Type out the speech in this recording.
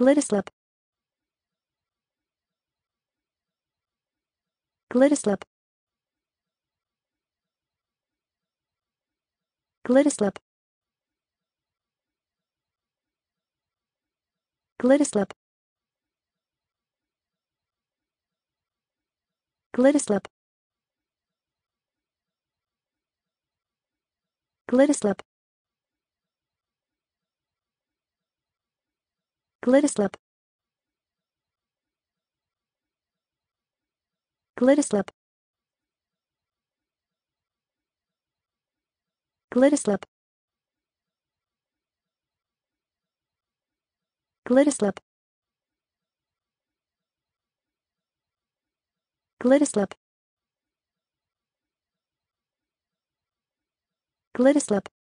Glitterslip. Glitterslip. Glitterslip. Glitterslip. Glitterslip. Glitterslip. Glitterslip. Glitterslip. Glitterslip. Glitterslip. Glitterslip. Glitterslip.